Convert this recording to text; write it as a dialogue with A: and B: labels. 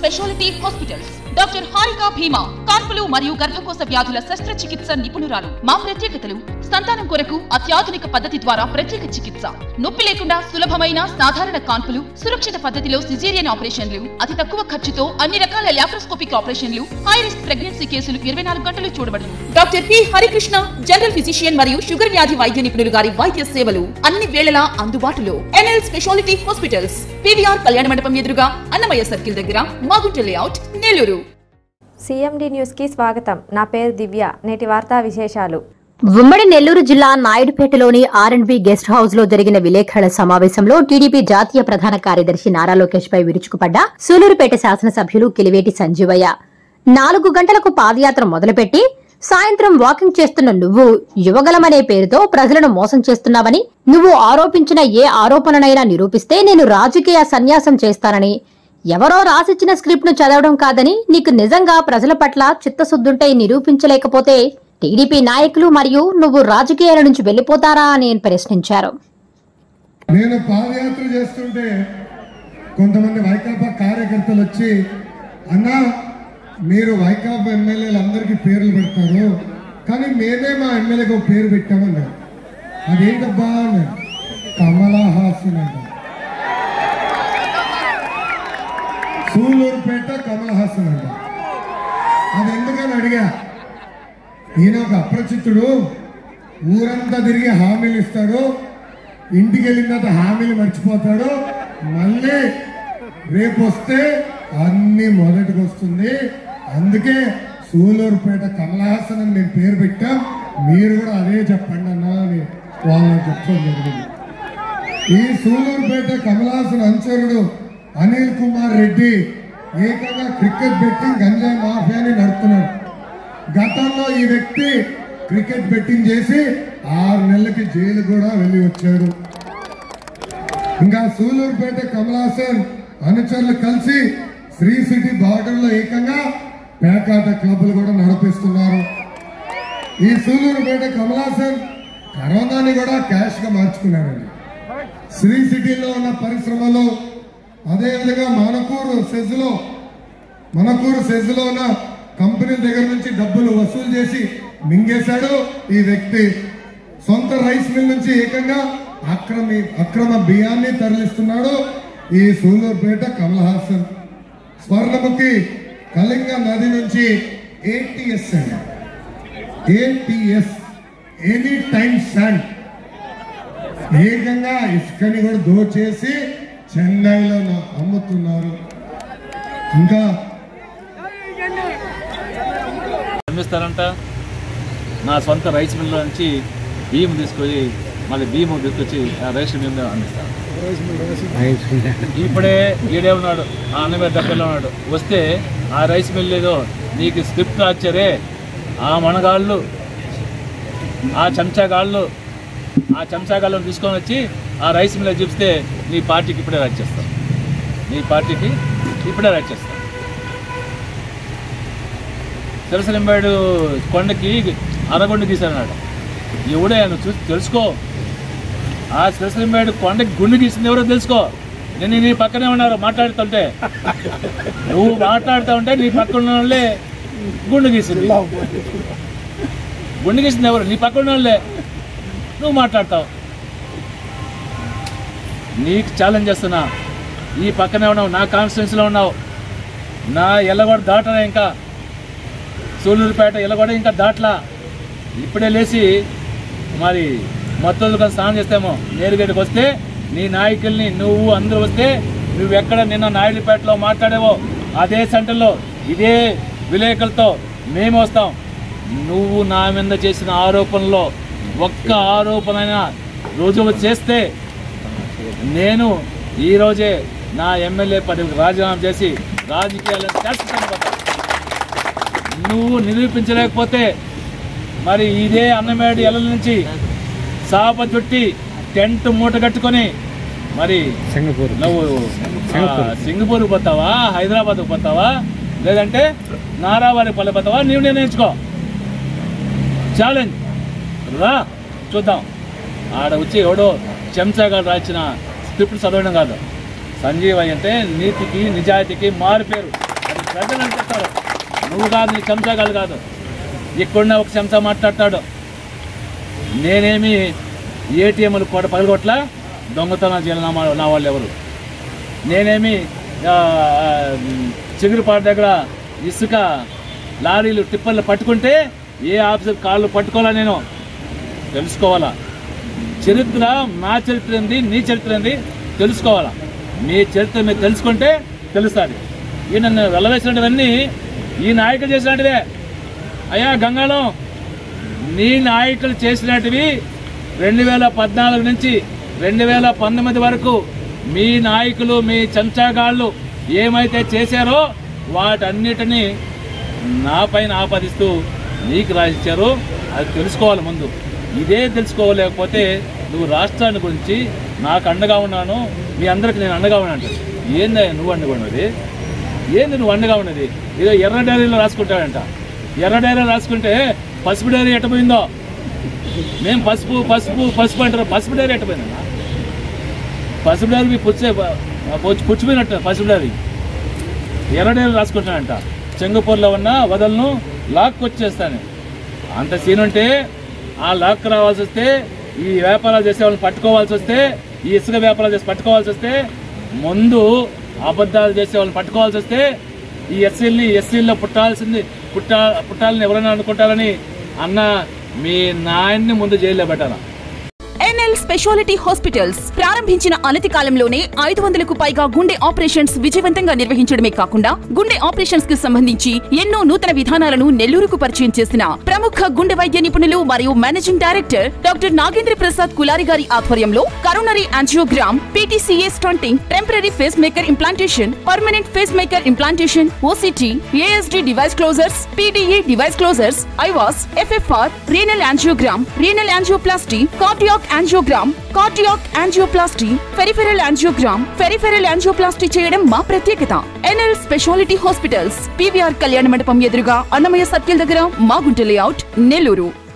A: Speciality hospitals doctor Harika Bhima కాన్పులు మరియు గర్భకోశ వ్యాధుల శస్త్రచికిత్స నిపుణురాలు. మా ప్రత్యేకతలు సంతానం కొరకు అత్యాధునిక పద్ధతి ద్వారా ప్రత్యేక చికిత్స. నొప్పి లేకుండా సులభమైన సాధారణ కాన్పులు సురక్షిత పద్ధతిలో సిజేరియన్ ఆపరేషన్లు అతి తక్కువ ఖర్చుతో అన్ని రకాల లాప్రోస్కోపిక్ ఆపరేషన్లు హై రిస్క్ ప్రెగ్నెన్సీ కేసులు ఇరవై నాలుగు గంటలు చూడబడును. Doctor P. Harikrishna general physician మరియు షుగర్ వ్యాధి వైద్య నిపుణులు గారి వైద్య సేవలు అన్ని వేళలా అందుబాటులో. ఎన్ఎల్ స్పెషాలిటీ హాస్పిటల్స్ పివిఆర్ కళ్యాణ మండపం ఎదురుగా అన్నమయ్య సర్కిల్ దగ్గర మాగుంట లేఅవుట్. నెల్లూరు.
B: సిఎండి న్యూస్కి స్వాగతం. నా పేరు దివ్య. నేటి వార్తా విశేషాలు.
C: ఉమ్మడి నెల్లూరు జిల్లా నాయుడుపేటలోని ఆర్ఎండ్బి గెస్ట్ హౌస్లో జరిగిన విలేకరుల సమావేశంలో టీడీపీ జాతీయ ప్రధాన కార్యదర్శి నారా లోకేష్ పై విరుచుకుపడ్డ సూలూరుపేట శాసనసభ్యులు కిలివేటి సంజీవయ్య. నాలుగు గంటలకు పాదయాత్ర మొదలుపెట్టి సాయంత్రం వాకింగ్ చేస్తున్న నువ్వు యువగలమనే పేరుతో ప్రజలను మోసం చేస్తున్నావని నువ్వు ఆరోపించిన ఏ ఆరోపణనైనా నిరూపిస్తే నేను రాజకీయ సన్యాసం చేస్తానని ఎవరో రాసిచ్చిన స్క్రిప్ట్ను చదవడం కాదని నీకు నిజంగా ప్రజల పట్ల చిత్తశుద్ధుంటే నిరూపించలేకపోతే టీడీపీ నాయకులు మరియు నువ్వు రాజకీయాల నుంచి వెళ్ళిపోతారా అని ప్రశ్నించారు.
D: నేను పాదయాత్ర చేస్తుంటే కొంతమంది వైకాపా కార్యకర్తలు వచ్చి అన్నా మీరు వైకాపా ఎమ్మెల్యేలందరికీ పేర్లు పెడతారు కానీ మేమే మా ఎమ్మెల్యేకి పేరు పెట్టామన్నారు. అదేంటబ్బా అన్నారు. కమలా హాసన్ అంట సూలూరుపేట కమల్ హాసన్ అంట. అది ఎందుకని అడిగా? ఈయన ఒక అప్రచిత్తుడు ఊరంతా తిరిగి హామీలు ఇస్తాడు. ఇంటికి వెళ్ళిన తర్వాత హామీలు మర్చిపోతాడు. మళ్ళీ రేపు వస్తే అన్ని మొదటికి వస్తుంది అందుకే సూలూరుపేట కమలహాసన్ అని నేను పేరు పెట్టాం. మీరు కూడా అదే చెప్పండి అన్నా అని వాళ్ళని చెప్పడం జరిగింది. ఈ సూలూరుపేట కమలాసన అనుచరుడు అనిల్ కుమార్ రెడ్డి ఏకంగా క్రికెట్ బెట్టింగ్ గంజాయి మాఫియాని నడుపుతున్నాడు. గతంలో ఈ వ్యక్తి క్రికెట్ బెట్టింగ్ చేసి ఆరు నెలలకి జైలు కూడా వెళ్ళి వచ్చాడు ఇంకా సూలూరుపేట కమలాసన్ అనుచరులు కలిసి శ్రీ సిటీ బార్డర్లో ఏకంగా పేకాట క్లబ్లు కూడా నడిపిస్తున్నారు. ఈ సూలూరుపేట కమలాసన్ కరోనాని కూడా క్యాష్గా మార్చుకున్నారండి. శ్రీ సిటీలో ఉన్న పరిశ్రమలో అదేవిధంగా మనకూరు సెజ్లో మనకూరు సెజ్లో ఉన్న కంపెనీల దగ్గర నుంచి డబ్బులు వసూలు చేసి మింగేశాడు ఈ వ్యక్తి. సొంత రైస్ మిల్ నుంచి ఏకంగా అక్రమి అక్రమ బియ్యాన్ని తరలిస్తున్నాడు ఈ సూలూరుపేట కమల్ హాసన్. స్వర్ణముఖి కళింగ నది నుంచి ఏటీఎస్ అండి. ఏటీఎస్ ఎనీ టైం శాండ్ ఏకంగా ఇసుకని కూడా దోచేసి చెన్నైలో నా- అమ్ముతున్నారు. ఇంకా
E: అమ్మిస్తారంట నా సొంత రైస్ మిల్ నుంచి బియ్యం తీసుకొని మళ్ళీ బియ్యం తీసుకొచ్చి ఆ రైస్ మిల్ అమ్మిస్తాను ఇప్పుడే ఈడే ఉన్నాడు. ఆ అన్న మీద దగ్గరలో ఉన్నాడు. వస్తే ఆ రైస్ మిల్ ఏదో నీకు స్క్రిప్ట్ రాచ్చారే. ఆ మనగాళ్ళు ఆ చెంచాగాళ్ళు ఆ చెంచాగాళ్ళని తీసుకొని వచ్చి ఆ రైస్ మిల్ చూపిస్తే నీ పార్టీకి ఇప్పుడే రాచేస్తాం నీ పార్టీకి ఇప్పుడే రాచేస్తాం సిరసలింబాడు కొండకి అరగొండ గీశారన్నాడు ఎవడే నువ్వు చూసి తెలుసుకో. ఆ సిరసలింబాడు కొండకి గుండె గీసింది ఎవరో తెలుసుకో. నేను నీ పక్కనే ఉన్నారు మాట్లాడుతుంటే నువ్వు మాట్లాడుతూ ఉంటే నీ పక్కన ఉన్న వాళ్ళే గుండె గీసింది. గుండె గీసింది. ఎవరు? నీ పక్కన వాళ్ళే. నువ్వు మాట్లాడతావు. నీకు ఛాలెంజ్ చేస్తున్నా. ఈ పక్కనే ఉన్నావు నా కాన్స్టిట్యున్సీలో ఉన్నావు. నా ఎల్లగొడ దాటరా ఇంకా. సూళ్ళూరుపేట ఎల్లగొడ ఇంకా దాట్లా. ఇప్పుడే లేచి మరి మొత్తం కానీ స్నానం చేస్తేమో. నేరుగడ్డకి వస్తే నీ నాయకుల్ని నువ్వు అందరూ వస్తే నువ్వు ఎక్కడ నిన్న నాయుడుపేటలో మాట్లాడావో అదే సెంటర్లో ఇదే విలేకరులతో మేము వస్తాం. నువ్వు నా మీద చేసిన ఆరోపణలో ఒక్క ఆరోపణైనా రుజువు చేస్తే నేను ఈరోజే నా ఎమ్మెల్యే పదవికి రాజీనామా చేసి రాజకీయాలను శాశ్వతంగా. నువ్వు నిరూపించలేకపోతే మరి ఇదే అన్నమేడు ఎల్ల నుంచి సాప చుట్టి టెంట్ మూట కట్టుకొని మరి నువ్వు ఆ, సింగపూర్ పోతావా? హైదరాబాద్ పోతావా? లేదంటే నారావారి పల్లె పోతావా? నీవు నిర్ణయించుకో. ఛాలెంజ్. రా చూద్దాం. ఆడ వచ్చి ఎవడో చెంచాగాడు రాసిన స్క్రిప్ట్ చదవడం కాదు. సంజీవయ్య అంటే నీతికి నిజాయితీకి మారిపేరు అది ప్రజలు అనిపిస్తారు నువ్వు కాదు నీ చెంచాగాలు కాదు. ఇక్కడున్న ఒక చెంచా మాట్లాడతాడు. నేనేమి ఏటీఎంలు కూడా పగలగొట్ల? దొంగతనం చేయాలి నా నా వాళ్ళు ఎవరు? నేనేమి చిగురుపాటు దగ్గర ఇసుక లారీలు టిప్పర్లు పట్టుకుంటే ఏ ఆఫీసర్ కాళ్ళు పట్టుకోవాలా నేను? తెలుసుకోవాలా? చరిత్ర నా చరిత్ర ఏంది నీ చరిత్ర ఏంది తెలుసుకోవాలా? మీ చరిత్ర మీరు తెలుసుకుంటే తెలుస్తుంది. ఈ నన్ను వెళ్ళవేసినటువన్నీ ఈ నాయకులు చేసినట్టువే అయ్యా గంగాళం నీ నాయకులు చేసినటివి రెండు వేల పద్నాలుగు నుంచి రెండు వేల పంతొమ్మిది వరకు మీ నాయకులు మీ చెంచాగాళ్ళు ఏమైతే చేశారో వాటన్నిటినీ నా పైన ఆపాదిస్తూ నీకు రాసిచ్చారు. అది తెలుసుకోవాలి ముందు. ఇదే తెలుసుకోలేకపోతే నువ్వు రాష్ట్రాన్ని గురించి నాకు అండగా ఉన్నాను మీ అందరికి నేను అండగా ఉన్నాను ఏందా నువ్వు అండగా ఉన్నది? ఏంది నువ్వు అండగా ఉన్నది? ఏదో ఎర్ర డైరీలో రాసుకుంటాడంట. ఎర్ర డైరీలో రాసుకుంటే పసుపు డైరీ ఎట్టపోయిందో? మేము పసుపు పసుపు పసుపు అంటారు. పసుపు డైరీ ఎట్టపోయిందన్నా పసుపు డైరీ మీ పుచ్చే పుచ్చిపోయినట్టు పసుపు డైరీ. ఎర్ర డైరీ రాసుకుంటానంట చెంగపూర్లో ఉన్న వదలను లాక్కొచ్చేస్తాను. అంత సీన్ ఉంటే ఆ లాక్ రావాల్సి వస్తే ఈ వ్యాపారాలు చేసే వాళ్ళని పట్టుకోవాల్సి వస్తే ఈ ఇసుక వ్యాపారాలు చేసి పట్టుకోవాల్సి వస్తే ముందు అబద్ధాలు చేసే వాళ్ళని పట్టుకోవాల్సి వస్తే ఈ ఎస్సీల్ని ఎస్సీల్లో పుట్టాల్సింది పుట్టా పుట్టాలని ఎవరైనా అనుకుంటారని అన్న మీ నాయన్ని ముందు జైల్లో పెట్టాలా?
A: Speciality hospitals. ప్రారంభించిన అనతి కాలంలోనే ఐదు వందలకు పైగా గుండె ఆపరేషన్స్ విజయవంతంగా నిర్వహించడమే కాకుండా గుండె ఆపరేషన్స్కి సంబంధించి ఎన్నో నూతన విధానాలను నెల్లూరుకు పరిచయం చేసిన ప్రముఖ గుండె వైద్య నిపుణులు మరియు managing director doctor Nagendra Prasad Kulari గారి ఆధ్వర్యంలో coronary angiogram PTCA stenting temporary pacemaker implantation permanent pacemaker implantation OCT ASD device closures PDA device closures IVUS FFR renal angiogram renal angioplasty cardiac angiogram cardiac angioplasty peripheral angiogram peripheral angioplasty చేయడం మా ప్రత్యేకత. NL speciality hospitals PVR కళ్యాణ మండపం ఎదురుగా Annamayya circle దగ్గర Magunta layout Nellore.